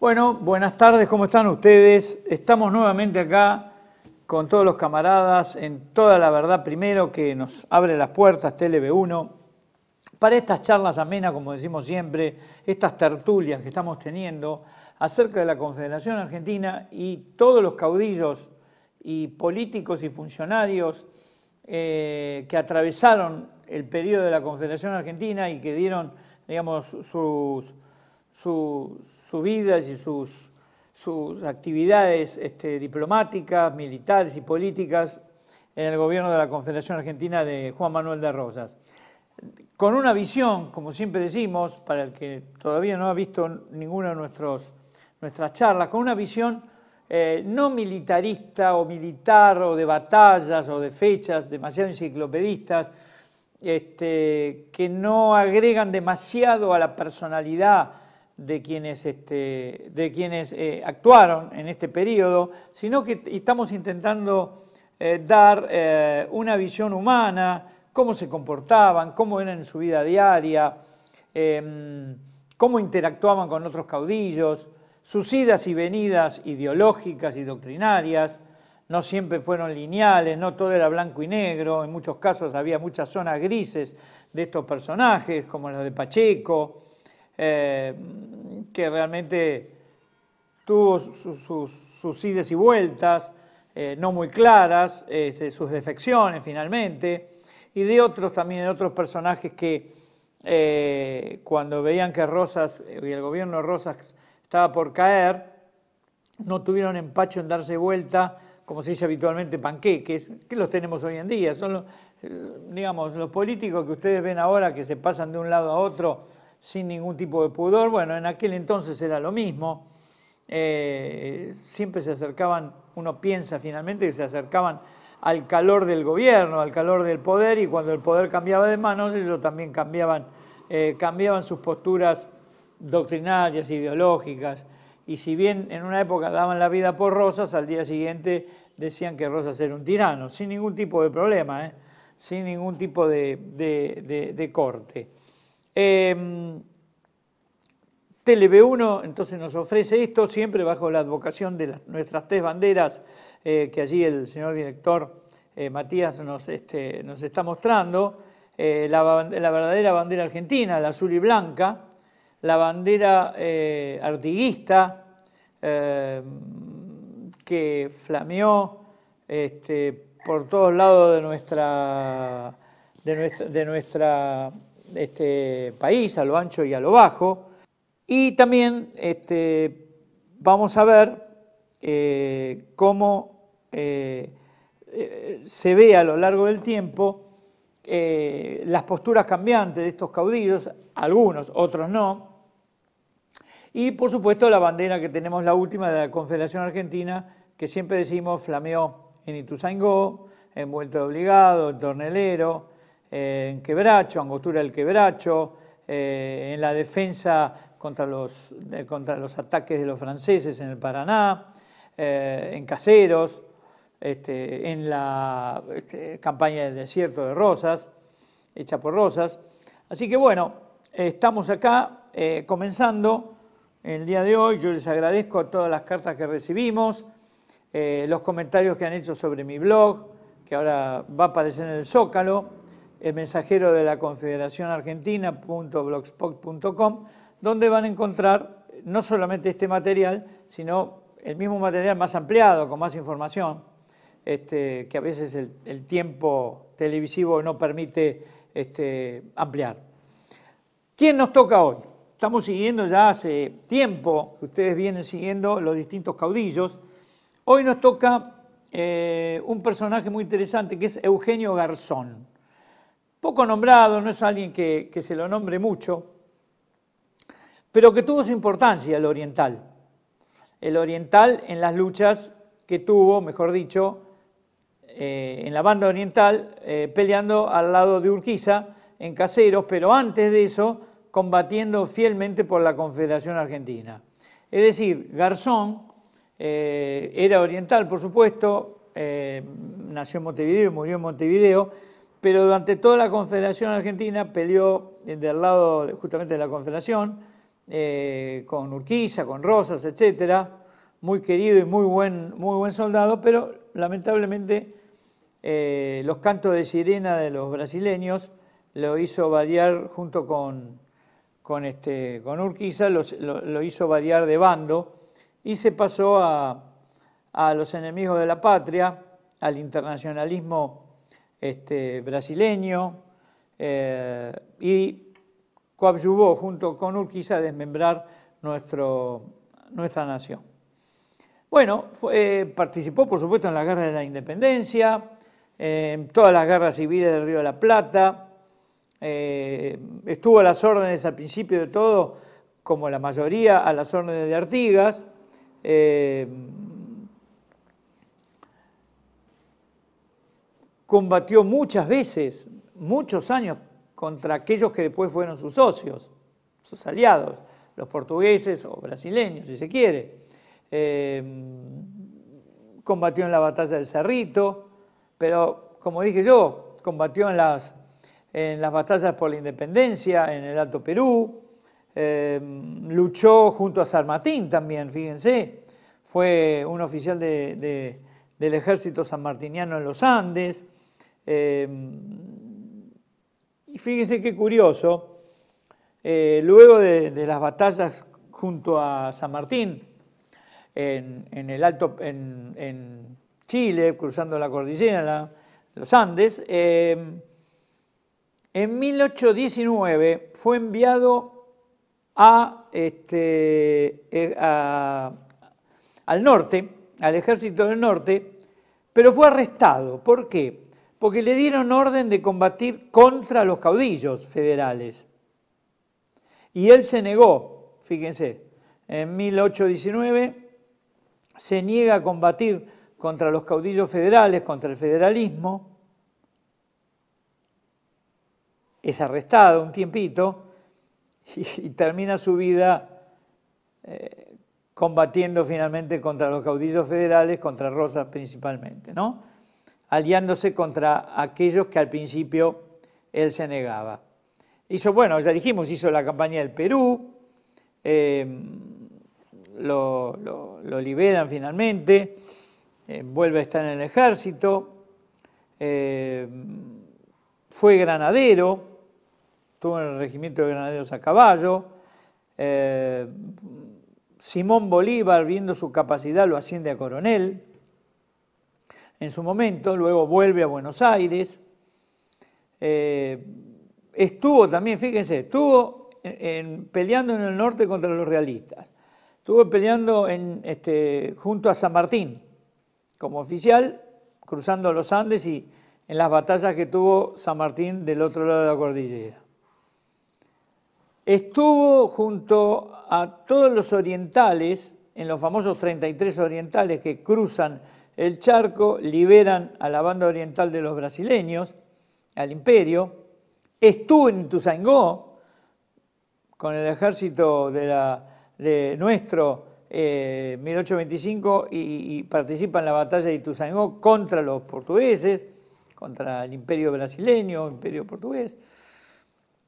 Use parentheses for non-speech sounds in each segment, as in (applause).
Bueno, buenas tardes, ¿cómo están ustedes? Estamos nuevamente acá con todos los camaradas en Toda la Verdad Primero, que nos abre las puertas, TLB1, para estas charlas amenas, como decimos siempre, estas tertulias que estamos teniendo acerca de la Confederación Argentina y todos los caudillos y políticos y funcionarios eh, que atravesaron el periodo de la Confederación Argentina y que dieron, digamos, sus sus vidas y sus, sus actividades este, diplomáticas, militares y políticas en el gobierno de la Confederación Argentina de Juan Manuel de Rosas. Con una visión, como siempre decimos, para el que todavía no ha visto ninguna de nuestros, nuestras charlas, con una visión eh, no militarista o militar o de batallas o de fechas demasiado enciclopedistas, este, que no agregan demasiado a la personalidad de quienes, este, de quienes eh, actuaron en este periodo, sino que estamos intentando eh, dar eh, una visión humana, cómo se comportaban, cómo eran en su vida diaria, em, cómo interactuaban con otros caudillos, sus idas y venidas ideológicas y doctrinarias, no siempre fueron lineales, no todo era blanco y negro, en muchos casos había muchas zonas grises de estos personajes, como la de Pacheco, eh, que realmente tuvo sus, ides y vueltas, eh, no muy claras, este, sus defecciones finalmente, y de otros también, otros personajes que eh, cuando veían que Rosas y el gobierno de Rosas estaba por caer, no tuvieron empacho en darse vuelta, como se dice habitualmente, panqueques, que los tenemos hoy en día. Son los, digamos, los políticos que ustedes ven ahora que se pasan de un lado a otro sin ningún tipo de pudor. Bueno, en aquel entonces era lo mismo. Eh, siempre se acercaban, uno piensa finalmente que se acercaban al calor del gobierno, al calor del poder, y cuando el poder cambiaba de manos, ellos también cambiaban, eh, cambiaban sus posturas doctrinarias, ideológicas, y si bien en una época daban la vida por Rosas, al día siguiente decían que Rosas era un tirano, sin ningún tipo de problema, ¿eh? sin ningún tipo de corte. Eh, TLB1 entonces nos ofrece esto, siempre bajo la advocación de nuestras tres banderas eh, que allí el señor director eh, Matías nos, este, nos, está mostrando. Eh, la, verdadera bandera argentina, la azul y blanca, la bandera artiguista que flameó este, por todos lados de nuestra, de nuestra este país, a lo ancho y a lo bajo. Y también este, vamos a ver eh, cómo eh, eh, se ve a lo largo del tiempo las posturas cambiantes de estos caudillos, algunos, otros no. Y por supuesto la bandera que tenemos, la última de la Confederación Argentina, que siempre decimos flameó en Ituzaingó, en Vuelta de Obligado, en Tornelero, en Quebracho, Angostura del Quebracho, eh, en la defensa contra los, contra los ataques de los franceses en el Paraná, eh, en Caseros, este, en la este, campaña del desierto de Rosas, hecha por Rosas. Así que bueno, estamos acá eh, comenzando el día de hoy. Yo les agradezco todas las cartas que recibimos, los comentarios que han hecho sobre mi blog, que ahora va a aparecer en el Zócalo el mensajero de la Confederación Argentina.blogspot.com, donde van a encontrar no solamente este material, sino el mismo material más ampliado, con más información, este, que a veces el, tiempo televisivo no permite este, ampliar. ¿Quién nos toca hoy? Estamos siguiendo ya hace tiempo, ustedes vienen siguiendo los distintos caudillos. Hoy nos toca eh, un personaje muy interesante que es Eugenio Garzón poco nombrado, no es alguien que, se lo nombre mucho, pero que tuvo su importancia el oriental. El oriental en las luchas que tuvo, mejor dicho, eh, en la banda oriental, eh, peleando al lado de Urquiza, en Caseros, pero antes de eso, combatiendo fielmente por la Confederación Argentina. Es decir, Garzón eh, era oriental, por supuesto, nació en Montevideo y murió en Montevideo, pero durante toda la Confederación Argentina peleó del lado justamente de la Confederación, eh, con Urquiza, con Rosas, etcétera, muy querido y muy buen, muy buen soldado, pero lamentablemente eh, los cantos de sirena de los brasileños lo hizo variar junto con, con, este, con Urquiza, lo, hizo variar de bando y se pasó a, los enemigos de la patria, al internacionalismo este, brasileño eh, y coadyuvó junto con Urquiza a desmembrar nuestro, nuestra nación. Bueno, participó por supuesto en la guerra de la independencia, en todas las guerras civiles del Río de la Plata, eh, estuvo a las órdenes al principio de todo, como la mayoría, a las órdenes de Artigas. Combatió muchas veces, muchos años, contra aquellos que después fueron sus socios, sus aliados, los portugueses o brasileños, si se quiere. Eh, combatió en la batalla del Cerrito, pero como dije yo, combatió en las, en las batallas por la independencia, en el Alto Perú, eh, luchó junto a San Martín también, fíjense, fue un oficial del ejército sanmartiniano en los Andes. Eh, y fíjense qué curioso, luego de, las batallas junto a San Martín, en, el alto, en, Chile, cruzando la cordillera, los Andes. Eh, en 1819 fue enviado este, eh, al norte, al ejército del norte, pero fue arrestado. ¿Por qué? Porque le dieron orden de combatir contra los caudillos federales. Y él se negó, fíjense, en 1819 se niega a combatir contra los caudillos federales, contra el federalismo, es arrestado un tiempito y, termina su vida eh, combatiendo finalmente contra los caudillos federales, contra Rosas principalmente, ¿no? Aliándose contra aquellos que al principio él se negaba. Hizo, bueno, ya dijimos, hizo la campaña del Perú, eh, lo, liberan finalmente, eh, vuelve a estar en el ejército, eh, fue granadero, estuvo en el regimiento de granaderos a caballo, Simón Bolívar, viendo su capacidad, lo asciende a coronel en su momento, luego vuelve a Buenos Aires, estuvo también, fíjense, estuvo peleando en el norte contra los realistas Estuvo peleando en, este, junto a San Martín como oficial, cruzando los Andes y en las batallas que tuvo San Martín del otro lado de la cordillera. Estuvo junto a todos los orientales, en los famosos 33 orientales que cruzan el charco, liberan a la banda oriental de los brasileños, al imperio. Estuvo en Ituzaingó con el ejército de nuestro 1825 eh, y, participa en la batalla de Ituzaingó contra los portugueses, contra el imperio brasileño, imperio portugués.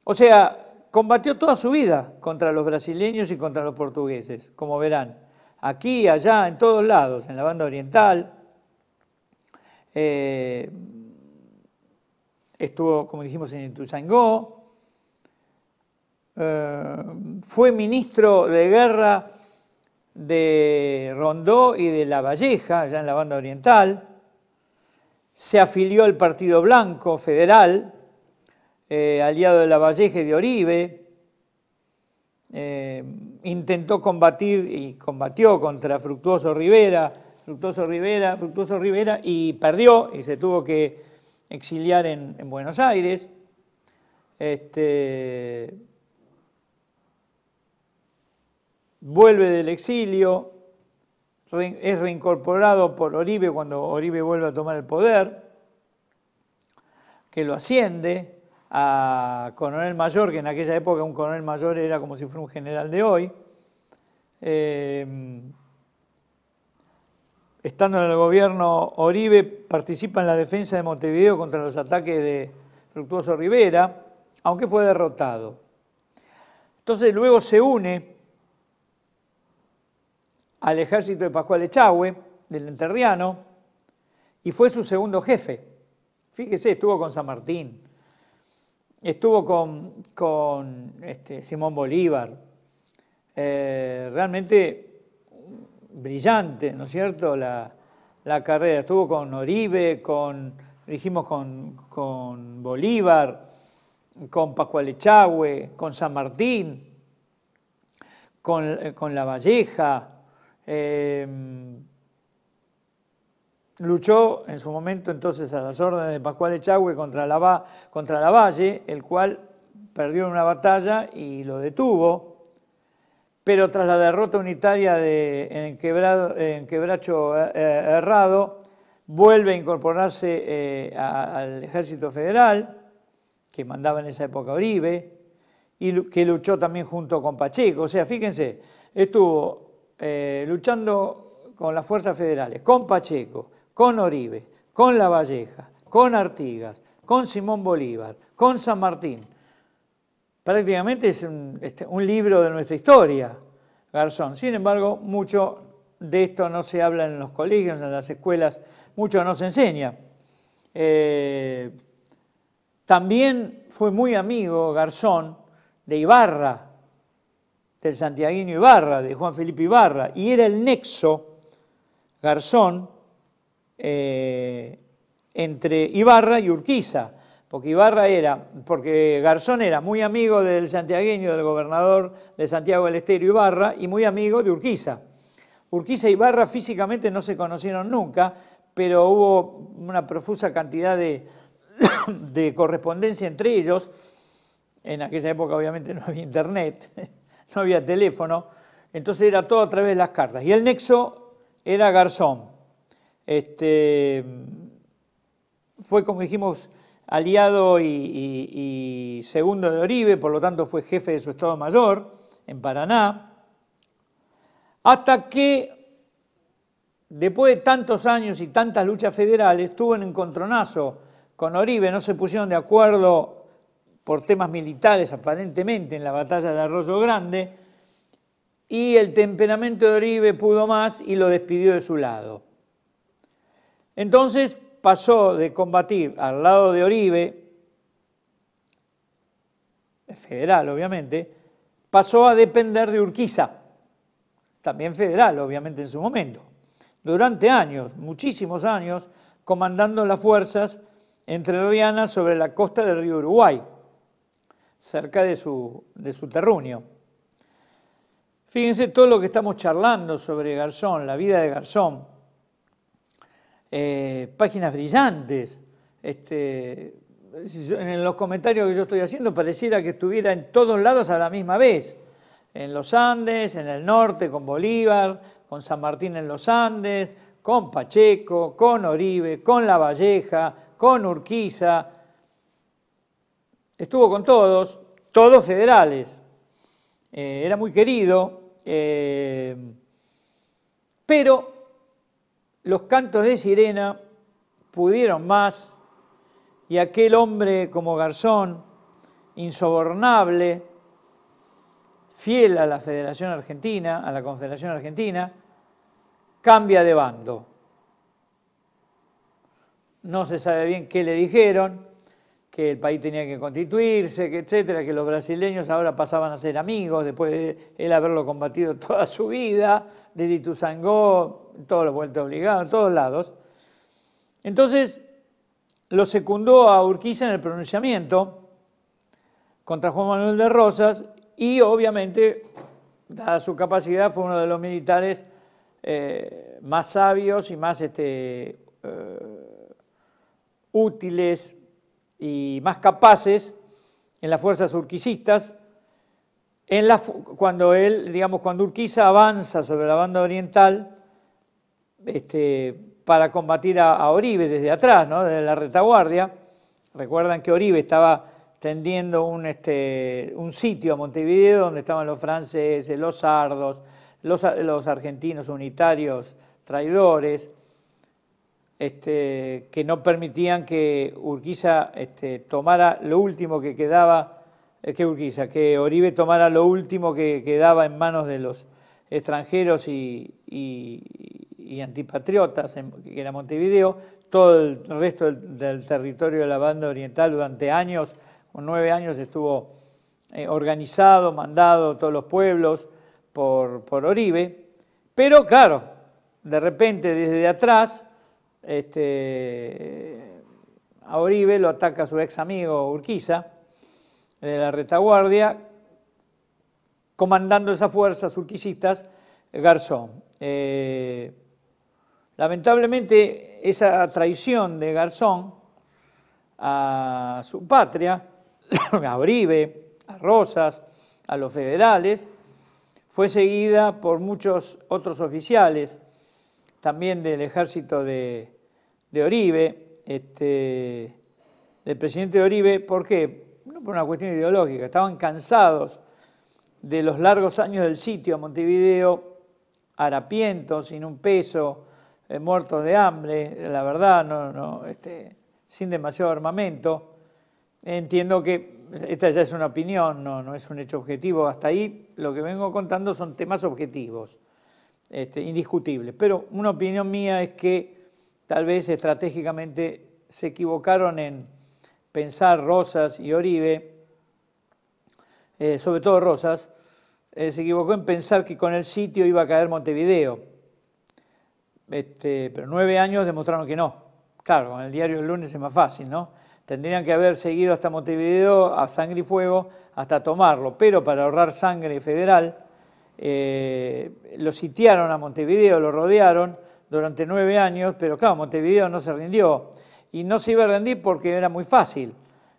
O sea, combatió toda su vida contra los brasileños y contra los portugueses, como verán, aquí, allá, en todos lados, en la banda oriental. Eh, estuvo, como dijimos, en Ituzaingó, eh, fue ministro de guerra de Rondó y de La Valleja, allá en la banda oriental. Se afilió al Partido Blanco Federal, eh, aliado de La Valleja y de Oribe. Intentó combatir y combatió contra Fructuoso Rivera, Fructuoso Rivera, Fructuoso Rivera y perdió y se tuvo que exiliar en, en Buenos Aires. Este, vuelve del exilio, es reincorporado por Oribe cuando Oribe vuelve a tomar el poder, que lo asciende a coronel mayor, que en aquella época un coronel mayor era como si fuera un general de hoy. Eh, estando en el gobierno, Oribe participa en la defensa de Montevideo contra los ataques de Fructuoso Rivera, aunque fue derrotado. Entonces luego se une al ejército de Pascual Echagüe, del Enterriano, y fue su segundo jefe. Fíjese, estuvo con San Martín, estuvo con, este, Simón Bolívar, eh, realmente brillante, ¿no es cierto?, la, carrera. Estuvo con Oribe, con, dijimos, con, con Bolívar, con Pascual Echagüe, con San Martín, con, eh, La Valleja. Eh, luchó en su momento entonces a las órdenes de Pascual Echagüe contra la, contra la Valle, el cual perdió una batalla y lo detuvo, pero tras la derrota unitaria en, Quebracho eh, Errado, vuelve a incorporarse al ejército federal que mandaba en esa época Oribe, y que luchó también junto con Pacheco. O sea, fíjense, estuvo eh, luchando con las fuerzas federales, con Pacheco, con Oribe, con La Valleja, con Artigas, con Simón Bolívar, con San Martín. Prácticamente es un, este, libro de nuestra historia, Garzón. Sin embargo, mucho de esto no se habla en los colegios, en las escuelas, mucho no se enseña. Eh, también fue muy amigo Garzón de Ibarra, del santiaguino Ibarra, de Juan Felipe Ibarra, y era el nexo, Garzón, eh, entre Ibarra y Urquiza, porque Ibarra era, porque Garzón era muy amigo del santiagueño, del gobernador de Santiago del Estero Ibarra, y muy amigo de Urquiza. Urquiza y Ibarra físicamente no se conocieron nunca, pero hubo una profusa cantidad de, (coughs) de correspondencia entre ellos. En aquella época obviamente no había internet, (laughs) no había teléfono, entonces era todo a través de las cartas. Y el nexo era Garzón. Este, fue, como dijimos, aliado y, segundo de Oribe, por lo tanto fue jefe de su Estado Mayor en Paraná, hasta que después de tantos años y tantas luchas federales tuvo un encontronazo con Oribe no se pusieron de acuerdo por temas militares aparentemente en la batalla de Arroyo Grande y el temperamento de Oribe pudo más y lo despidió de su lado. Entonces pasó de combatir al lado de Oribe, federal obviamente, pasó a depender de Urquiza, también federal obviamente en su momento, durante años, muchísimos años, comandando las fuerzas entre Riana sobre la costa del río Uruguay, cerca de su, de su terruño. Fíjense todo lo que estamos charlando sobre Garzón, la vida de Garzón. Eh, páginas brillantes. Este, en los comentarios que yo estoy haciendo pareciera que estuviera en todos lados a la misma vez. En los Andes, en el norte con Bolívar, con San Martín en los Andes, con Pacheco, con Oribe, con La Valleja, con Urquiza, estuvo con todos, todos federales. Eh, era muy querido, eh, pero los cantos de sirena pudieron más y aquel hombre como Garzón, insobornable, fiel a la Federación Argentina, a la Confederación Argentina, cambia de bando. No se sabe bien qué le dijeron, que el país tenía que constituirse, que etcétera, que los brasileños ahora pasaban a ser amigos después de él haberlo combatido (laughs) toda su vida, de Dituzangó, todos los vueltos obligados, en todos lados. Entonces lo secundó a Urquiza en el pronunciamiento contra Juan Manuel de Rosas y obviamente, dada su capacidad, fue uno de los militares eh, más sabios y más este, eh, útiles y más capaces en las fuerzas urquicistas, en la, cuando él, digamos, cuando Urquiza avanza sobre la banda oriental este, para combatir a, Oribe desde atrás, ¿no? desde la retaguardia. Recuerdan que Oribe estaba tendiendo un, este, un sitio a Montevideo donde estaban los franceses, los sardos, los, los argentinos unitarios traidores, este, que no permitían que Urquiza este, tomara lo último que quedaba, eh, que Urquiza, que Oribe tomara lo último que quedaba en manos de los extranjeros y, antipatriotas, que era Montevideo, todo el resto del, territorio de la banda oriental durante años, nueve años estuvo eh, organizado, mandado todos los pueblos por, por Oribe, pero claro, de repente desde atrás, este, a Oribe lo ataca su ex amigo Urquiza, de la retaguardia, comandando esas fuerzas urquicistas, Garzón. Eh, lamentablemente, esa traición de Garzón a su patria, (coughs) a Oribe, a Rosas, a los federales, fue seguida por muchos otros oficiales, también del ejército de, Oribe, este, del presidente de Oribe, ¿por qué? No por una cuestión ideológica, estaban cansados de los largos años del sitio a Montevideo, harapientos, sin un peso, eh, muertos de hambre, la verdad, no, no, este, sin demasiado armamento. Entiendo que esta ya es una opinión, no, no es un hecho objetivo. Hasta ahí lo que vengo contando son temas objetivos, este, indiscutibles. Pero una opinión mía es que tal vez estratégicamente se equivocaron en pensar Rosas y Oribe, eh, sobre todo Rosas, eh, se equivocó en pensar que con el sitio iba a caer Montevideo. Este, pero nueve años demostraron que no. Claro, con el diario del lunes es más fácil, ¿no? Tendrían que haber seguido hasta Montevideo a sangre y fuego hasta tomarlo, pero para ahorrar sangre federal, eh, lo sitiaron a Montevideo, lo rodearon durante nueve años, pero claro, Montevideo no se rindió y no se iba a rendir porque era muy fácil.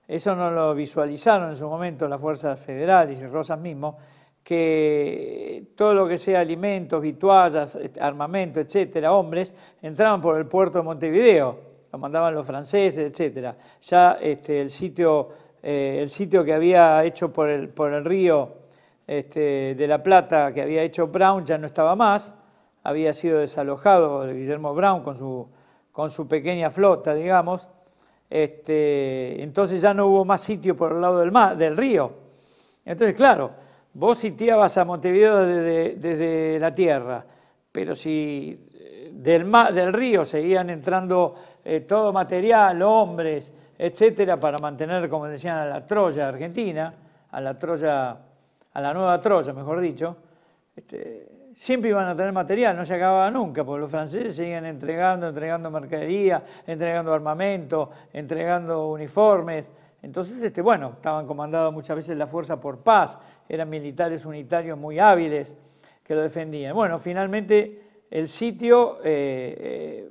Eso no lo visualizaron en su momento las fuerzas federales y Rosas mismo, que todo lo que sea alimentos, vituallas, armamento, etcétera, hombres, entraban por el puerto de Montevideo, lo mandaban los franceses, etcétera. Ya este, el, sitio, eh, el sitio que había hecho por el, por el río este, de la Plata, que había hecho Brown, ya no estaba más, había sido desalojado Guillermo Brown con su con su pequeña flota, digamos, este, entonces ya no hubo más sitio por el lado del, mar, del río. Entonces, claro, vos sitiabas a Montevideo desde, la tierra, pero si eh, del, del río seguían entrando eh, todo material, hombres, etcétera, para mantener, como decían, a la Troya argentina, a la Troya, a la nueva Troya, mejor dicho, este, siempre iban a tener material, no se acababa nunca, porque los franceses seguían entregando, entregando mercadería, entregando armamento, entregando uniformes. Entonces, este, bueno, estaban comandados muchas veces la fuerza por paz, eran militares unitarios muy hábiles que lo defendían. Bueno, finalmente el sitio eh, eh,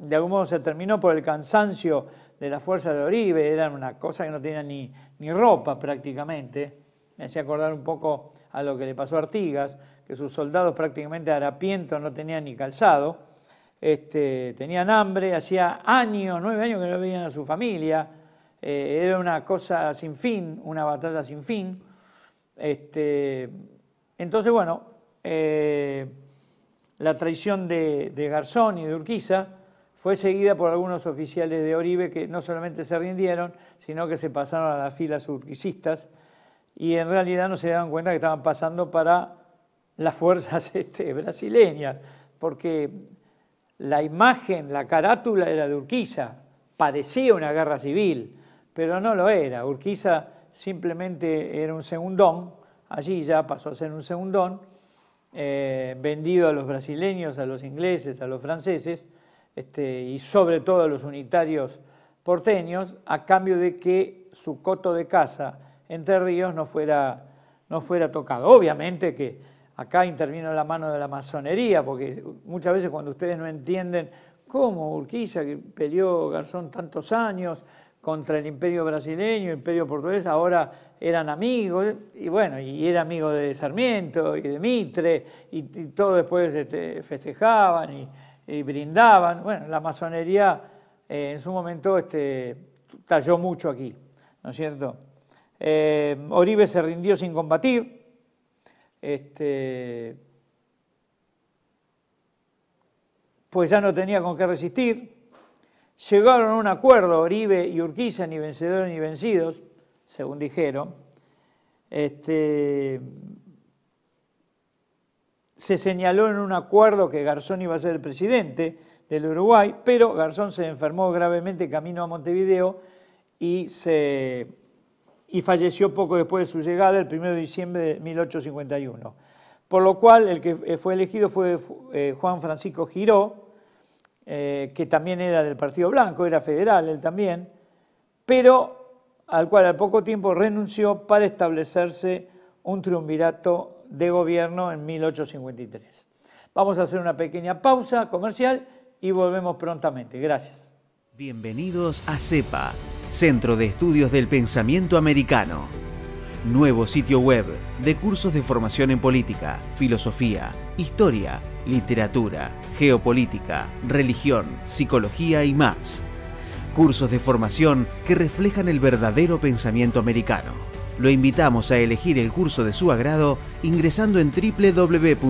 de algún modo se terminó por el cansancio de la fuerza de Oribe, era una cosa que no tenía ni, ni ropa prácticamente. Me hacía acordar un poco a lo que le pasó a Artigas, que sus soldados prácticamente harapientos no tenían ni calzado, este, tenían hambre, hacía años, nueve años que no veían a su familia, eh, era una cosa sin fin, una batalla sin fin. Este, entonces, bueno, eh, la traición de, de, Garzón y de Urquiza fue seguida por algunos oficiales de Oribe que no solamente se rindieron, sino que se pasaron a las filas urquicistas y en realidad no se daban cuenta que estaban pasando para las fuerzas (laughs) este, brasileñas, porque la imagen, la carátula era de Urquiza, parecía una guerra civil, pero no lo era. Urquiza simplemente era un segundón, allí ya pasó a ser un segundón, eh, vendido a los brasileños, a los ingleses, a los franceses, este, y sobre todo a los unitarios porteños, a cambio de que su coto de casa entre Ríos no fuera, no fuera tocado. Obviamente que acá intervino la mano de la masonería, porque muchas veces cuando ustedes no entienden cómo Urquiza, que peleó Garzón tantos años contra el imperio brasileño, imperio portugués, ahora eran amigos, y bueno, y era amigo de Sarmiento y de Mitre, y, todo después este, festejaban y, brindaban. Bueno, la masonería eh, en su momento este, talló mucho aquí, ¿no es cierto? Eh, Oribe se rindió sin combatir. Este, pues ya no tenía con qué resistir. Llegaron a un acuerdo Oribe y Urquiza, ni vencedores ni vencidos, según dijeron. Este, se señaló en un acuerdo que Garzón iba a ser el presidente del Uruguay, pero Garzón se enfermó gravemente camino a Montevideo y, se, y falleció poco después de su llegada, el 1 de diciembre de 1851. Por lo cual el que fue elegido fue eh, Juan Francisco Giró, eh, que también era del Partido Blanco, era federal él también, pero al cual al poco tiempo renunció para establecerse un triunvirato de gobierno en 1853. Vamos a hacer una pequeña pausa comercial y volvemos prontamente. Gracias. Bienvenidos a CEPA, Centro de Estudios del Pensamiento Americano. Nuevo sitio web de cursos de formación en política, filosofía, historia, literatura, geopolítica, religión, psicología y más. Cursos de formación que reflejan el verdadero pensamiento americano. Lo invitamos a elegir el curso de su agrado ingresando en www.cepa.la.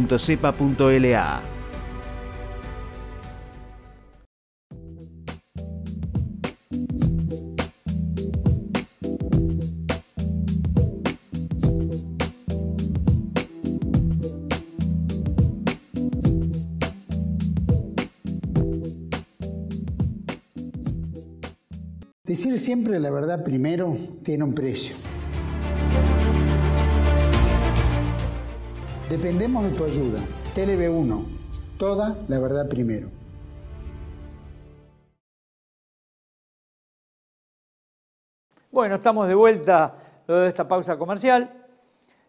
siempre la verdad primero tiene un precio. Dependemos de tu ayuda. TLB1. Toda la verdad primero. Bueno, estamos de vuelta luego de esta pausa comercial.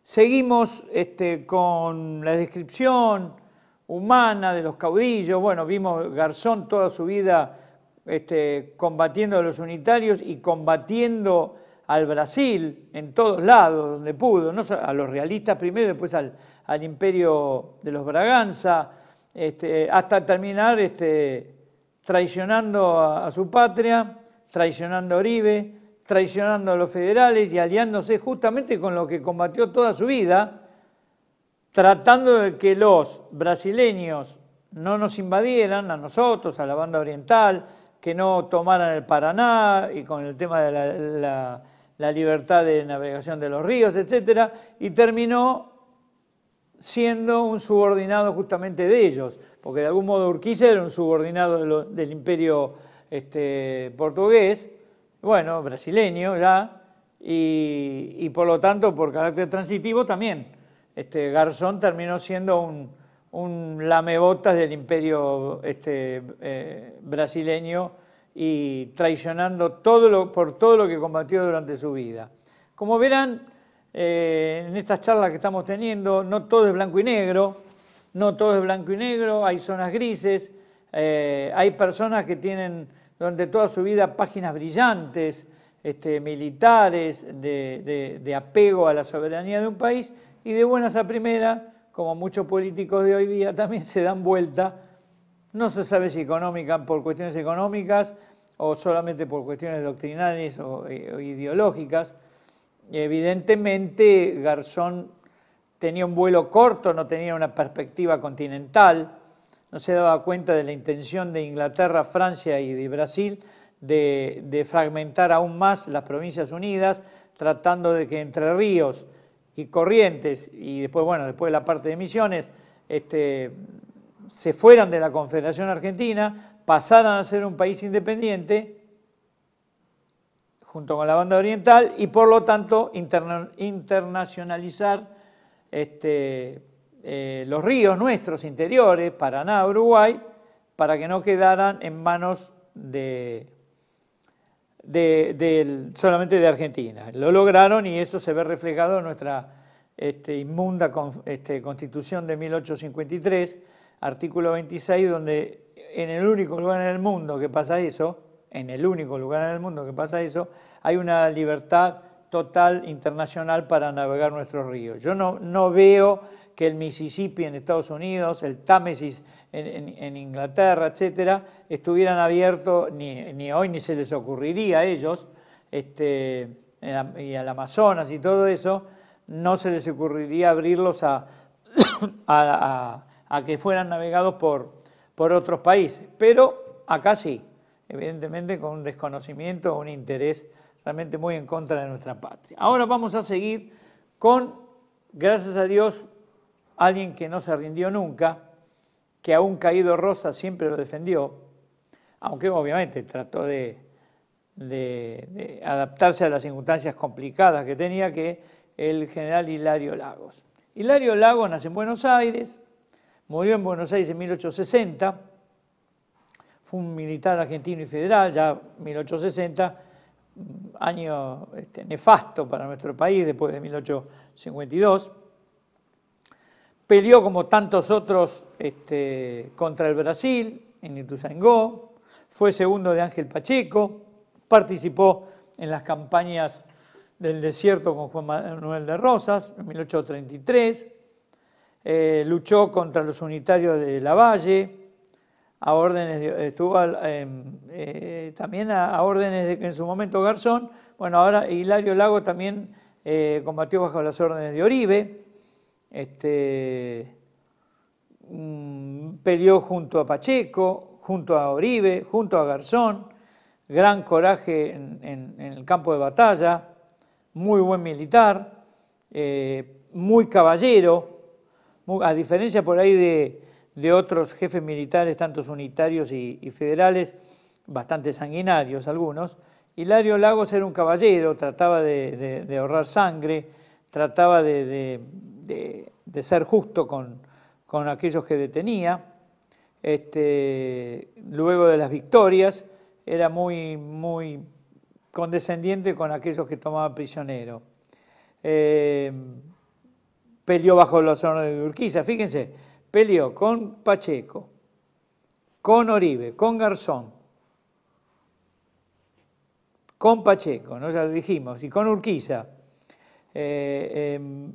Seguimos este, con la descripción humana de los caudillos. Bueno, vimos Garzón toda su vida este, combatiendo a los unitarios y combatiendo al Brasil en todos lados donde pudo, a los realistas primero, después al, imperio de los Braganza, este, hasta terminar este, traicionando a, su patria, traicionando a Oribe, traicionando a los federales y aliándose justamente con lo que combatió toda su vida, tratando de que los brasileños no nos invadieran, a nosotros, a la banda oriental, que no tomaran el Paraná y con el tema de la la libertad de navegación de los ríos, etc. Y terminó siendo un subordinado justamente de ellos, porque de algún modo Urquiza era un subordinado del imperio este, portugués, bueno, brasileño ya, y, por lo tanto, por carácter transitivo también. Este, Garzón terminó siendo un, un lamebotas del imperio este, eh, brasileño y traicionando por todo lo que combatió durante su vida. Como verán, eh, en estas charlas que estamos teniendo, no todo es blanco y negro, no todo es blanco y negro, hay zonas grises, eh, hay personas que tienen durante toda su vida páginas brillantes, este, militares, de, de, apego a la soberanía de un país, y de buenas a primera, como muchos políticos de hoy día, también se dan vuelta no se sabe si económica por cuestiones económicas o solamente por cuestiones doctrinales o, eh, ideológicas. Evidentemente, Garzón tenía un vuelo corto, no tenía una perspectiva continental, no se daba cuenta de la intención de Inglaterra, Francia y de Brasil de, fragmentar aún más las Provincias Unidas, tratando de que entre Ríos y Corrientes, y después, bueno, después la parte de Misiones, este, se fueran de la Confederación Argentina, pasaran a ser un país independiente junto con la banda oriental y por lo tanto internacionalizar este, eh, los ríos nuestros interiores, Paraná, Uruguay, para que no quedaran en manos de, solamente de Argentina. Lo lograron y eso se ve reflejado en nuestra este, inmunda este, constitución de 1853 artículo 26, donde en el único lugar en el mundo que pasa eso, en el único lugar en el mundo que pasa eso, hay una libertad total internacional para navegar nuestros ríos. Yo no, no veo que el Mississippi en Estados Unidos, el Támesis en, Inglaterra, etcétera, estuvieran abiertos, ni, ni, hoy ni se les ocurriría a ellos, este, y al Amazonas y todo eso, no se les ocurriría abrirlos (coughs) a, a a que fueran navegados por, por otros países. Pero acá sí, evidentemente con un desconocimiento, un interés realmente muy en contra de nuestra patria. Ahora vamos a seguir con, gracias a Dios, alguien que no se rindió nunca, que aún caído Rosa siempre lo defendió, aunque obviamente trató de, adaptarse a las circunstancias complicadas que tenía que el general Hilario Lagos. Hilario Lagos nace en Buenos Aires, murió en Buenos Aires en 1860, fue un militar argentino y federal, ya 1860, año este, nefasto para nuestro país después de 1852. Peleó como tantos otros este, contra el Brasil en Ituzaingó, fue segundo de Ángel Pacheco, participó en las campañas del desierto con Juan Manuel de Rosas en 1833, eh, luchó contra los unitarios de Lavalle, a órdenes estuvo eh, también a, órdenes de que en su momento Garzón, bueno, ahora Hilario Lago también eh, combatió bajo las órdenes de Oribe, este, mm, peleó junto a Pacheco, junto a Oribe, junto a Garzón, gran coraje en, el campo de batalla, muy buen militar, eh, muy caballero, a diferencia por ahí de, otros jefes militares, tantos unitarios y, federales, bastante sanguinarios algunos, Hilario Lagos era un caballero, trataba de, ahorrar sangre, trataba de, ser justo con, con, aquellos que detenía. Este, luego de las victorias, era muy, muy condescendiente con aquellos que tomaban prisionero. Eh, peleó bajo los órdenes de Urquiza, fíjense, peleó con Pacheco, con Oribe, con Garzón, con Pacheco, ¿no? ya lo dijimos, y con Urquiza. Eh, em,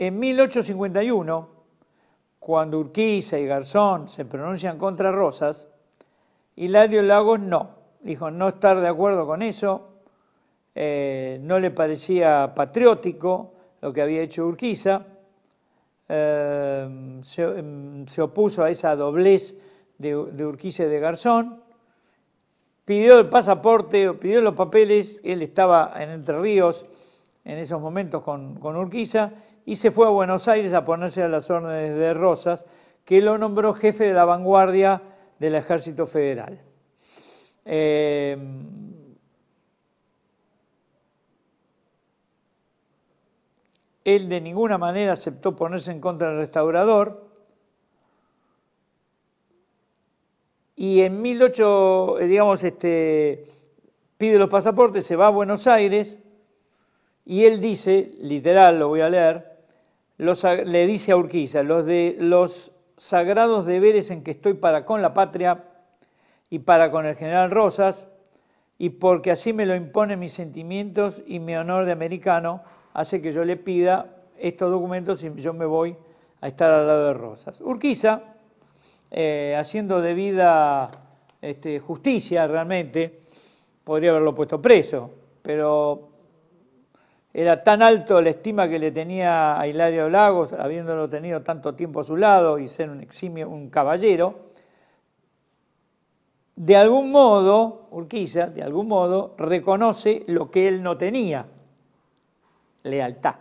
en 1851, cuando Urquiza y Garzón se pronuncian contra Rosas, Hilario Lagos no, dijo no estar de acuerdo con eso, eh, no le parecía patriótico lo que había hecho Urquiza, eh, em, se, opuso a esa doblez de, Urquiza y de Garzón, pidió el pasaporte, pidió los papeles, él estaba en Entre Ríos en esos momentos con Urquiza, y se fue a Buenos Aires a ponerse a las órdenes de Rosas, que lo nombró jefe de la vanguardia del Ejército Federal. Eh, él de ninguna manera aceptó ponerse en contra del restaurador. Y en 18, eh, digamos, este, pide los pasaportes, se va a Buenos Aires y él dice, literal, lo voy a leer, le dice a Urquiza, los de los sagrados deberes en que estoy para con la patria y para con el general Rosas, y porque así me lo imponen mis sentimientos y mi honor de americano, hace que yo le pida estos documentos y yo me voy a estar al lado de Rosas. Urquiza, eh, haciendo debida este, justicia realmente, podría haberlo puesto preso, pero era tan alto la estima que le tenía a Hilario Lagos, habiéndolo tenido tanto tiempo a su lado y ser un eximio, un caballero. De algún modo, Urquiza, de algún modo, reconoce lo que él no tenía, lealtad.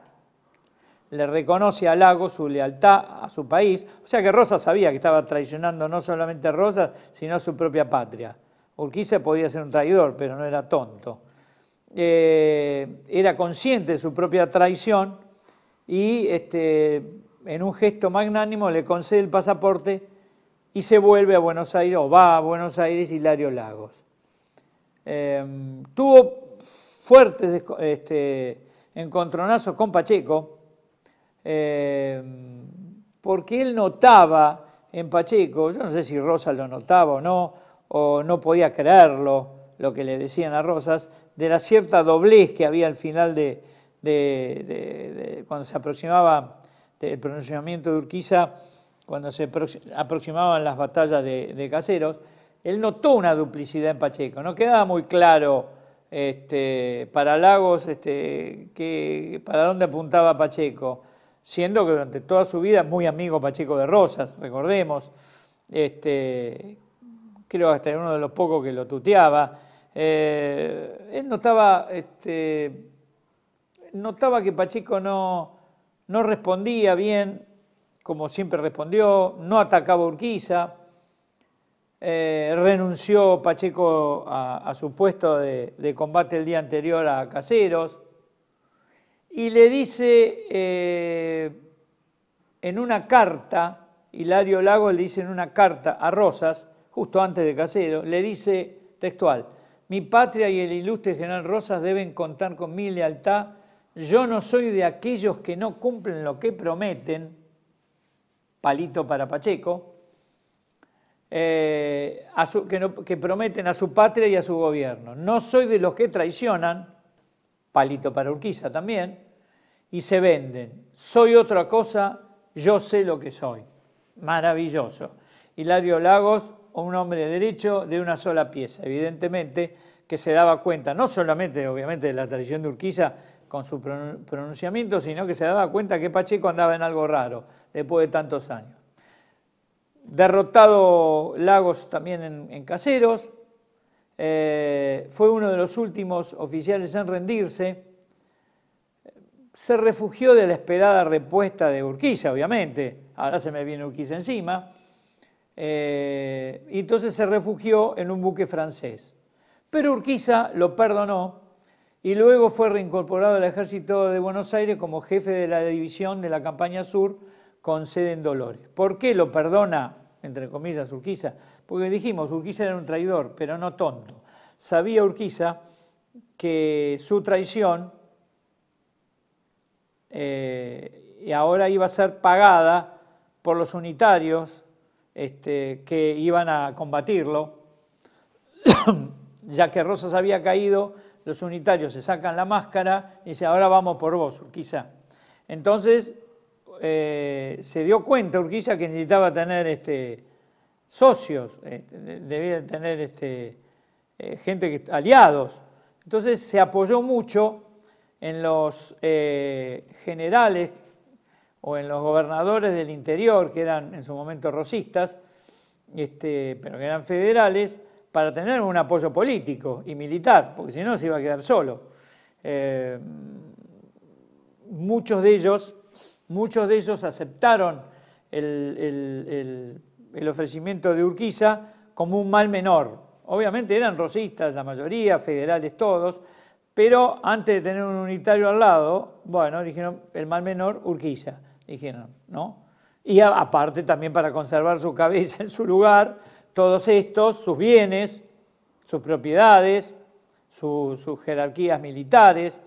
Le reconoce a Lagos su lealtad a su país. O sea que Rosa sabía que estaba traicionando no solamente a Rosa, sino a su propia patria. Urquiza podía ser un traidor, pero no era tonto. Eh, era consciente de su propia traición y este, en un gesto magnánimo le concede el pasaporte y se vuelve a Buenos Aires, o va a Buenos Aires Hilario Lagos. Eh, tuvo fuertes este, encontronazos con Pacheco, eh, porque él notaba en Pacheco, yo no sé si Rosa lo notaba o no, o no podía creerlo, lo que le decían a Rosas, de la cierta doblez que había al final de, cuando se aproximaba el pronunciamiento de Urquiza, cuando se aproximaban las batallas de, caseros, él notó una duplicidad en Pacheco. No quedaba muy claro este, para Lagos este, para dónde apuntaba Pacheco, siendo que durante toda su vida muy amigo Pacheco de Rosas, recordemos, este, creo hasta uno de los pocos que lo tuteaba, eh, él notaba, este, notaba que Pacheco no, no respondía bien, como siempre respondió, no atacaba a Urquiza, eh, renunció Pacheco a, su puesto de, combate el día anterior a Caseros. Y le dice eh, en una carta, Hilario Lago le dice en una carta a Rosas, justo antes de Caseros, le dice textual, mi patria y el ilustre general Rosas deben contar con mi lealtad, yo no soy de aquellos que no cumplen lo que prometen, palito para Pacheco, eh, que, prometen a su patria y a su gobierno. No soy de los que traicionan, palito para Urquiza también, y se venden. Soy otra cosa, yo sé lo que soy. Maravilloso. Hilario Lagos, un hombre de derecho de una sola pieza, evidentemente que se daba cuenta, no solamente obviamente de la tradición de Urquiza con su pronunciamiento, sino que se daba cuenta que Pacheco andaba en algo raro después de tantos años. Derrotado Lagos también en, Caseros, eh, fue uno de los últimos oficiales en rendirse, se refugió de la esperada respuesta de Urquiza, obviamente, ahora se me viene Urquiza encima, eh, y entonces se refugió en un buque francés. Pero Urquiza lo perdonó y luego fue reincorporado al ejército de Buenos Aires como jefe de la división de la campaña sur con sede en Dolores. ¿Por qué lo perdona, entre comillas, Urquiza? Porque dijimos, Urquiza era un traidor, pero no tonto. Sabía Urquiza que su traición eh, ahora iba a ser pagada por los unitarios este, que iban a combatirlo, (coughs) ya que Rosas había caído, los unitarios se sacan la máscara y dice, ahora vamos por vos, Urquiza. Entonces eh, se dio cuenta Urquiza que necesitaba tener este, socios, este, debía tener este, eh, gente, aliados. Entonces se apoyó mucho en los eh, generales o en los gobernadores del interior, que eran en su momento rosistas, este, pero que eran federales, para tener un apoyo político y militar, porque si no se iba a quedar solo. muchos de ellos Muchos de ellos aceptaron el, ofrecimiento de Urquiza como un mal menor. Obviamente eran rosistas la mayoría, federales todos, pero antes de tener un unitario al lado, bueno, dijeron el mal menor, Urquiza, dijeron, ¿no? Y aparte también para conservar su cabeza en su lugar, todos estos, sus bienes, sus propiedades, sus jerarquías militares,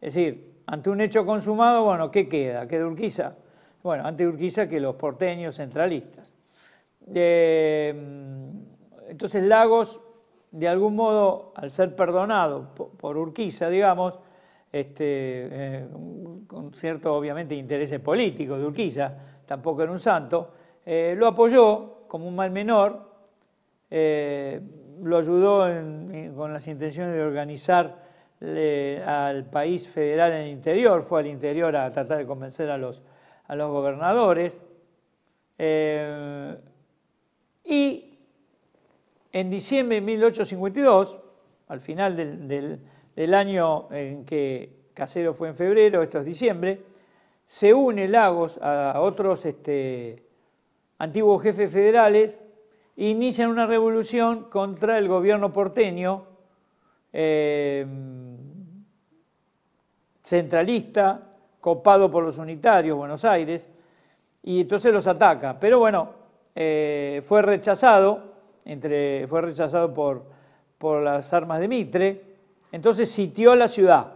es decir, ante un hecho consumado, bueno, ¿qué queda? ¿Queda Urquiza? Bueno, ante Urquiza que los porteños centralistas. Eh, entonces Lagos, de algún modo, al ser perdonado por Urquiza, digamos, este, eh, con cierto, obviamente, intereses políticos de Urquiza, tampoco era un santo, eh, lo apoyó como un mal menor, lo ayudó con las intenciones de organizar al país federal en el interior, fue al interior a tratar de convencer a los, a los gobernadores. Eh, y en diciembre de 1852, al final del, año en que Casero fue en febrero, esto es diciembre, se une Lagos a otros este, antiguos jefes federales e inician una revolución contra el gobierno porteño eh, centralista, copado por los unitarios, Buenos Aires, y entonces los ataca. Pero bueno, eh, fue rechazado, entre, fue rechazado por, por las armas de Mitre, entonces sitió la ciudad.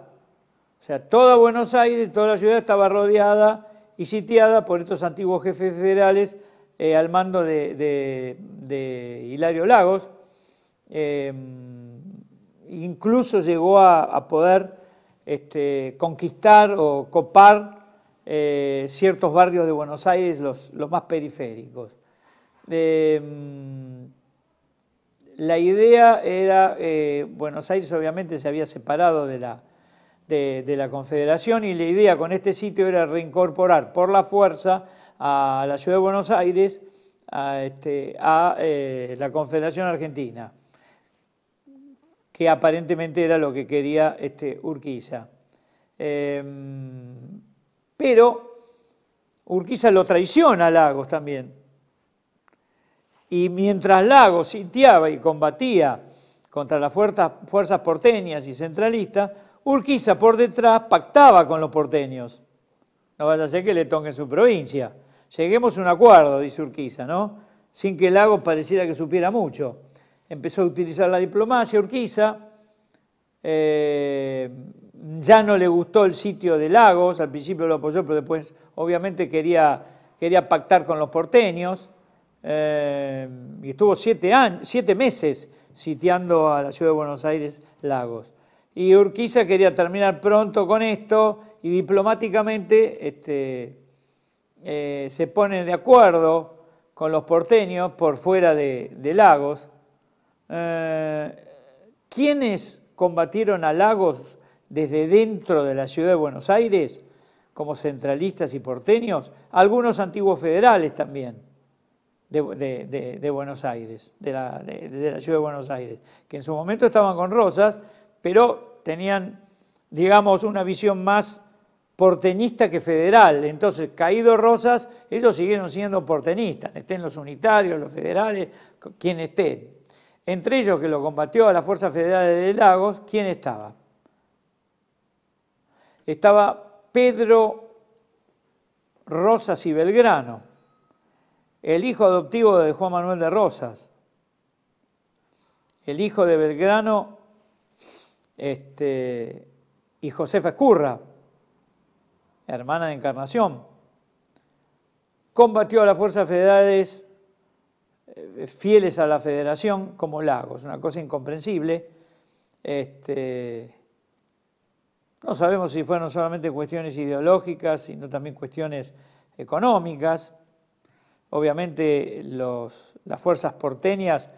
O sea, toda Buenos Aires, toda la ciudad estaba rodeada y sitiada por estos antiguos jefes federales eh, al mando de, Hilario Lagos. Eh, incluso llegó a poder este, conquistar o copar eh, ciertos barrios de Buenos Aires, los, más periféricos. La idea era, eh, Buenos Aires obviamente se había separado de la, de, la Confederación y la idea con este sitio era reincorporar por la fuerza a la ciudad de Buenos Aires a, este, eh, la Confederación Argentina que aparentemente era lo que quería este Urquiza. Em, pero Urquiza lo traiciona a Lagos también. Y mientras Lagos sitiaba y combatía contra las fuerzas, porteñas y centralistas, Urquiza por detrás pactaba con los porteños. No vaya a ser que le toquen su provincia. Lleguemos a un acuerdo, dice Urquiza, ¿no? Sin que Lagos pareciera que supiera mucho. Empezó a utilizar la diplomacia Urquiza. Eh, ya no le gustó el sitio de Lagos, al principio lo apoyó, pero después obviamente quería, quería pactar con los porteños. Eh, y estuvo siete, años, siete meses sitiando a la ciudad de Buenos Aires Lagos. Y Urquiza quería terminar pronto con esto y diplomáticamente este, eh, se pone de acuerdo con los porteños por fuera de, Lagos. Eh, ¿Quiénes combatieron a Lagos desde dentro de la ciudad de Buenos Aires como centralistas y porteños? Algunos antiguos federales también de, Buenos Aires, de la, ciudad de Buenos Aires, que en su momento estaban con Rosas, pero tenían, digamos, una visión más porteñista que federal. Entonces, caído Rosas, ellos siguieron siendo porteñistas, estén los unitarios, los federales, quien esté. Entre ellos que lo combatió a la Fuerza Federal de Lagos, ¿quién estaba? Estaba Pedro Rosas y Belgrano, el hijo adoptivo de Juan Manuel de Rosas, el hijo de Belgrano este, y Josefa Escurra, hermana de Encarnación. Combatió a las fuerzas federales eh, fieles a la federación como Lagos, una cosa incomprensible. Este, no sabemos si fueron solamente cuestiones ideológicas, sino también cuestiones económicas. Obviamente las fuerzas porteñas,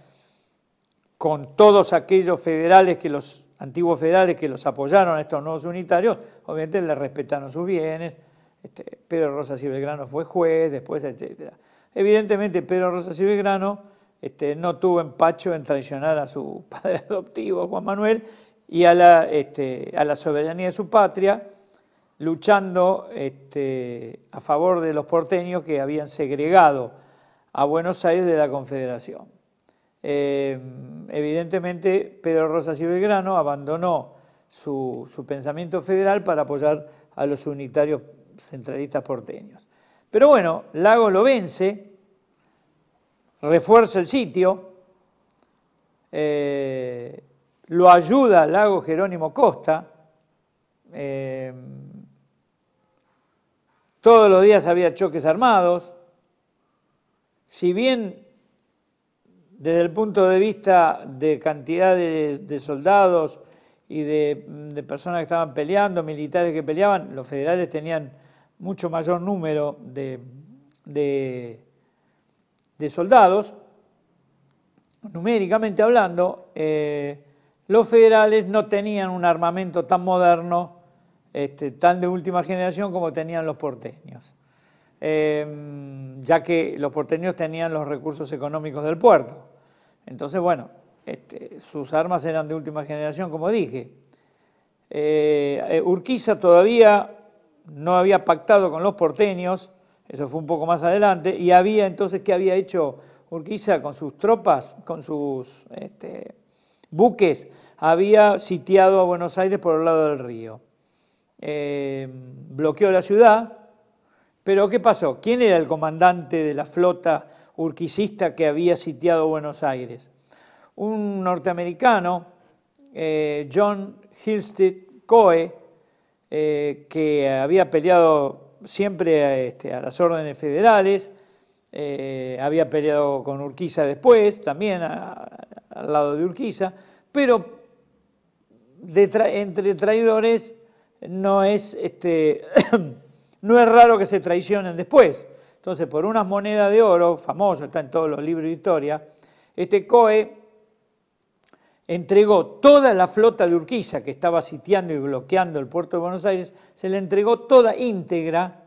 con todos aquellos federales que los antiguos federales que los apoyaron a estos nuevos unitarios, obviamente le respetaron sus bienes. Este, Pedro Rosas y Belgrano fue juez, después, etc. Evidentemente Pedro Rosas y Belgrano este, no tuvo empacho en traicionar a su padre adoptivo, Juan Manuel, y a la, este, a la soberanía de su patria, luchando este, a favor de los porteños que habían segregado a Buenos Aires de la Confederación. Eh, evidentemente, Pedro Rosas y Belgrano abandonó su, pensamiento federal para apoyar a los unitarios centralistas porteños. Pero bueno, Lago lo vence, refuerza el sitio, eh, lo ayuda Lago Jerónimo Costa, eh, todos los días había choques armados. Si bien desde el punto de vista de cantidad de, soldados y de, personas que estaban peleando, militares que peleaban, los federales tenían mucho mayor número de, soldados, numéricamente hablando, eh, los federales no tenían un armamento tan moderno este, tan de última generación como tenían los porteños, em, ya que los porteños tenían los recursos económicos del puerto. Entonces, bueno, este, sus armas eran de última generación, como dije. Eh, eh, Urquiza todavía no había pactado con los porteños, eso fue un poco más adelante, y había entonces, ¿qué había hecho Urquiza con sus tropas, con sus este, buques? Había sitiado a Buenos Aires por el lado del río. Eh, bloqueó la ciudad, pero ¿qué pasó? ¿Quién era el comandante de la flota urquicista que había sitiado Buenos Aires? Un norteamericano, eh, John Hilstead Coe, eh, que había peleado siempre este, a las órdenes federales, había peleado con Urquiza después, también al lado de Urquiza, pero entre traidores no es, este, (coughs) no es raro que se traicionen después. Entonces, por unas monedas de oro, famoso, está en todos los libros de historia, este COE entregó toda la flota de Urquiza que estaba sitiando y bloqueando el puerto de Buenos Aires, se le entregó toda íntegra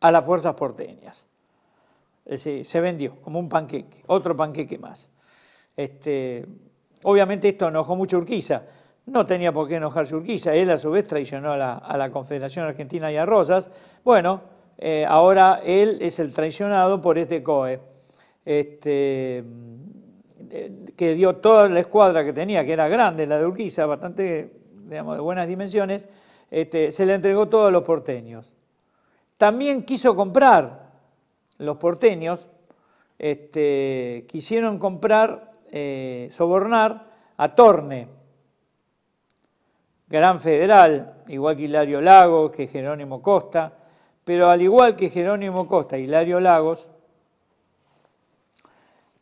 a las fuerzas porteñas. Decir, se vendió como un panqueque, otro panqueque más. Este, obviamente esto enojó mucho a Urquiza, no tenía por qué enojarse Urquiza, él a su vez traicionó a la, Confederación Argentina y a Rosas. Bueno, eh, ahora él es el traicionado por este COE, este, que dio toda la escuadra que tenía, que era grande, la de Urquiza, bastante digamos, de buenas dimensiones, este, se le entregó todo a los porteños. También quiso comprar los porteños, este, quisieron comprar, eh, sobornar a Torne, gran federal, igual que Hilario Lagos, que Jerónimo Costa, pero al igual que Jerónimo Costa y Hilario Lagos,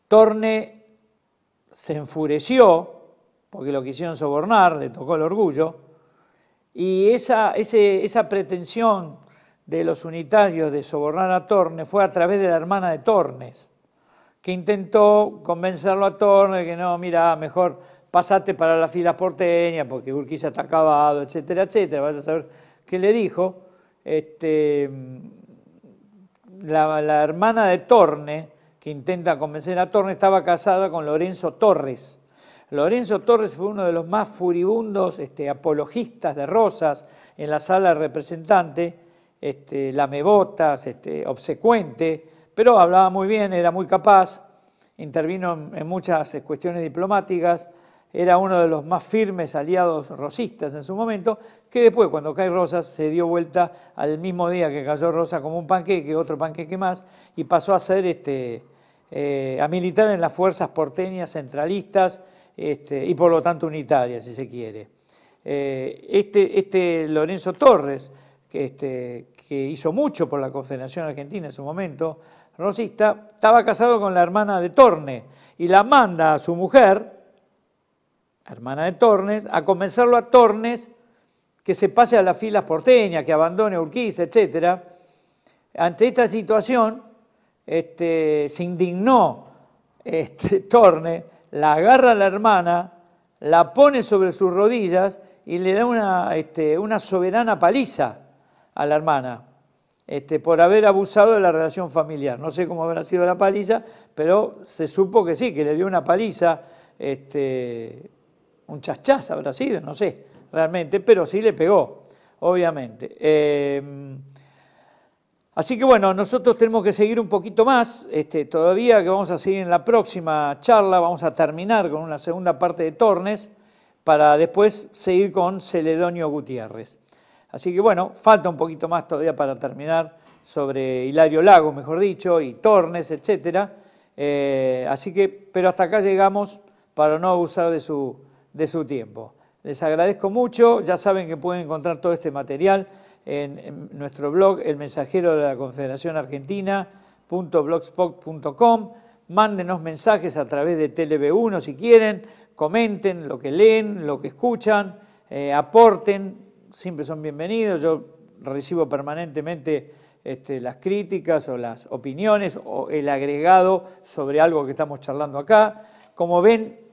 Torne se enfureció porque lo quisieron sobornar, le tocó el orgullo, y esa, esa pretensión de los unitarios de sobornar a Torne fue a través de la hermana de Tornes, que intentó convencerlo a Torne de que no, mira, mejor pasate para las filas porteñas porque Urquiza está acabado, etcétera, etcétera. Vas a saber qué le dijo. Este, la, la, hermana de Torne, que intenta convencer a Torne, estaba casada con Lorenzo Torres. Lorenzo Torres fue uno de los más furibundos este, apologistas de Rosas en la sala de representantes este, lamebotas, este, obsecuente, pero hablaba muy bien, era muy capaz, intervino en, muchas eh, cuestiones diplomáticas, era uno de los más firmes aliados rosistas en su momento, que después, cuando cae Rosas, se dio vuelta al mismo día que cayó Rosa como un panqueque, otro panqueque más, y pasó a ser este, eh, a militar en las fuerzas porteñas centralistas este, y por lo tanto unitarias, si se quiere. Eh, este, este Lorenzo Torres, que, este, que hizo mucho por la Confederación Argentina en su momento, rosista, estaba casado con la hermana de Torne y la manda a su mujer, hermana de Tornes, a convencerlo a Tornes que se pase a las filas porteñas, que abandone Urquiza, etc. Ante esta situación, este, se indignó este, (laughs) Torne, la agarra a la hermana, la pone sobre sus rodillas y le da una, este, una soberana paliza a la hermana este, por haber abusado de la relación familiar. No sé cómo habrá sido la paliza, pero se supo que sí, que le dio una paliza, este, un chachaz habrá sido, no sé realmente, pero sí le pegó, obviamente. Em, así que bueno, nosotros tenemos que seguir un poquito más, este, todavía que vamos a seguir en la próxima charla, vamos a terminar con una segunda parte de Tornes, para después seguir con Celedonio Gutiérrez. Así que bueno, falta un poquito más todavía para terminar sobre Hilario Lagos, mejor dicho, y Tornes, etc. Eh, así que, pero hasta acá llegamos para no abusar de su, de su tiempo. Les agradezco mucho, ya saben que pueden encontrar todo este material en, nuestro blog, el mensajero de la Confederación Argentina.blogspot.com. Mándenos mensajes a través de TLB1 si quieren, comenten lo que leen, lo que escuchan, eh, aporten, siempre son bienvenidos. Yo recibo permanentemente este, las críticas o las opiniones o el agregado sobre algo que estamos charlando acá. Como ven,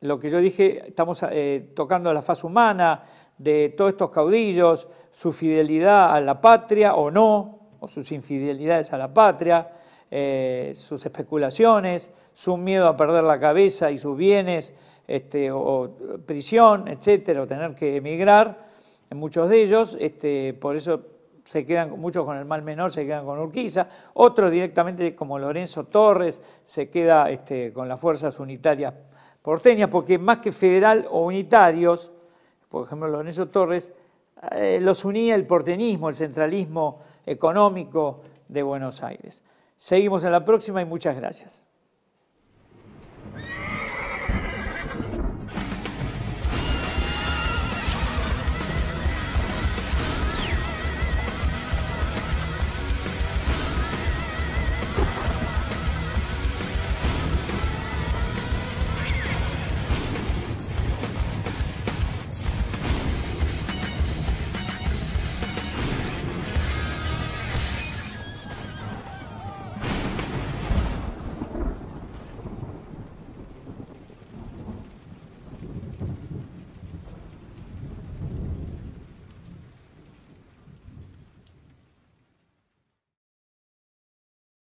lo que yo dije, estamos eh, tocando la faz humana de todos estos caudillos, su fidelidad a la patria o no, o sus infidelidades a la patria, eh, sus especulaciones, su miedo a perder la cabeza y sus bienes, este, o prisión, etcétera, o tener que emigrar en muchos de ellos, este, por eso se quedan muchos con el mal menor, se quedan con Urquiza, otros directamente como Lorenzo Torres se queda este, con las fuerzas unitarias porteñas, porque más que federal o unitarios, por ejemplo Lorenzo Torres, eh, los unía el porteñismo, el centralismo económico de Buenos Aires. Seguimos en la próxima y muchas gracias.